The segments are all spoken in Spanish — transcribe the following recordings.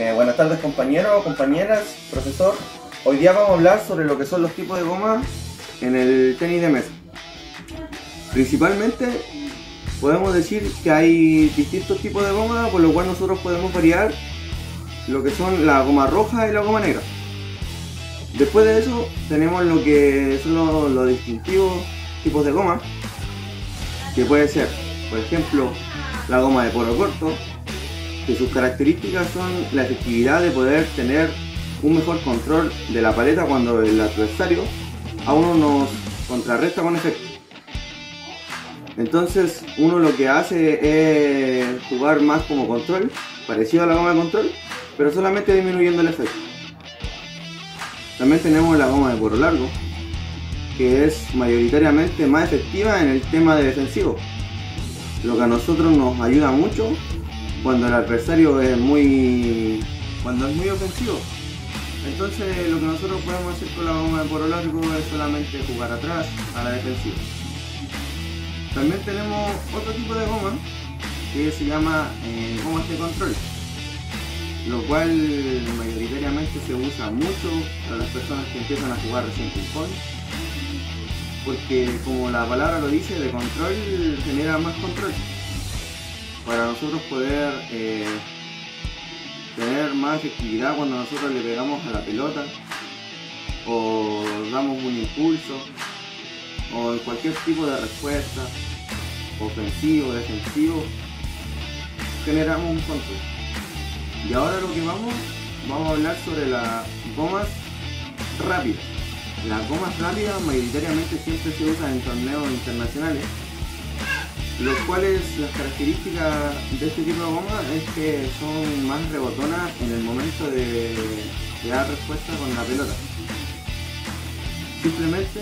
Eh, buenas tardes compañeros, compañeras, profesor. Hoy día vamos a hablar sobre lo que son los tipos de goma en el tenis de mesa. Principalmente podemos decir que hay distintos tipos de goma, por lo cual nosotros podemos variar lo que son la goma roja y la goma negra. Después de eso tenemos lo que son los, los distintivos tipos de goma, que puede ser, por ejemplo, la goma de poro corto, que sus características son la efectividad de poder tener un mejor control de la paleta cuando el adversario a uno nos contrarresta con efecto. Entonces uno lo que hace es jugar más como control, parecido a la goma de control, pero solamente disminuyendo el efecto. También tenemos la goma de poro largo, que es mayoritariamente más efectiva en el tema de defensivo, lo que a nosotros nos ayuda mucho cuando el adversario es muy cuando es muy ofensivo. Entonces lo que nosotros podemos hacer con la goma de poro largo es solamente jugar atrás a la defensiva. También tenemos otro tipo de goma que se llama eh, gomas de control, lo cual mayoritariamente se usa mucho para las personas que empiezan a jugar recién ping pong porque como la palabra lo dice, de control genera más control para nosotros poder eh, tener más efectividad cuando nosotros le pegamos a la pelota o damos un impulso o en cualquier tipo de respuesta ofensivo, defensivo generamos un control y ahora lo que vamos vamos a hablar sobre las gomas rápidas. Las gomas rápidas mayoritariamente siempre se usan en torneos internacionales los cuales las características de este tipo de goma es que son más rebotonas en el momento de, dar respuesta con la pelota. Simplemente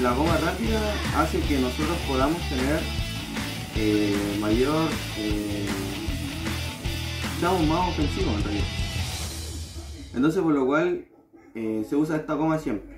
la goma rápida hace que nosotros podamos tener eh, mayor, eh, más ofensivo en realidad. Entonces por lo cual eh, se usa esta goma siempre.